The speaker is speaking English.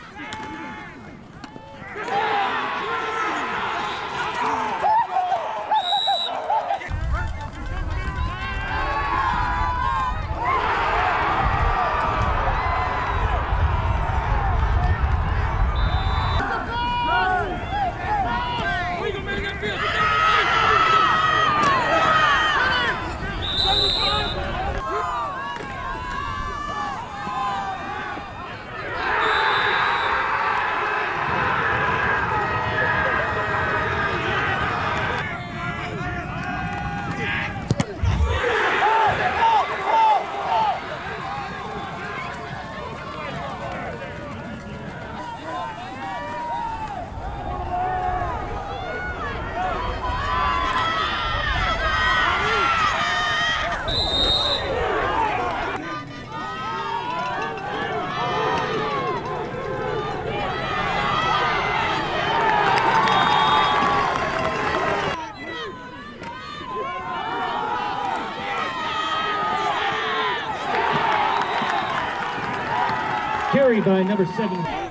Yeah. Carried by number seven.